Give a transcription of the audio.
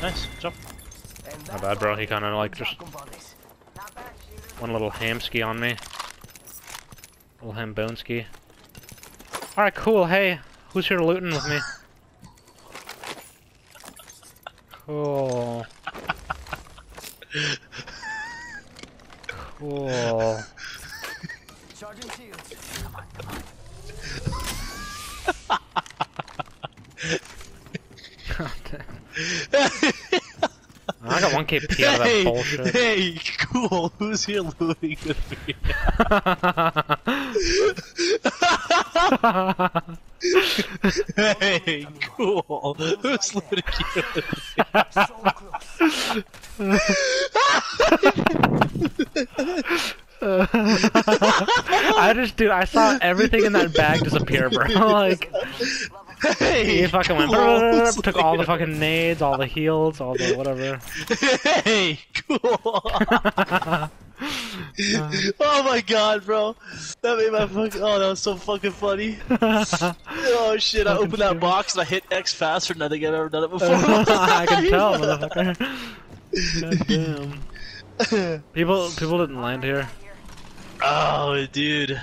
Nice. Good job. My bad, bro. He kind of like just one little hamski on me. Little ham bone ski. All right, cool. Hey, who's here looting with me? Cool. Cool. Charging shields. God damn. I got 1kp out of that hey, bullshit. hey, cool. Who's here looting with me? hey, cool. Who's looting you? So close. I just, dude, I saw everything in that bag disappear, bro. like, Hey, he fucking went, cool. Took all the fucking nades, all the heals, all the whatever. Hey, cool. oh my god, bro. That made my fucking. Oh, that was so fucking funny. Oh shit, I opened that box and I hit X faster than I think I've ever done it before. I can tell, motherfucker. God damn. People, people didn't land here. oh, dude.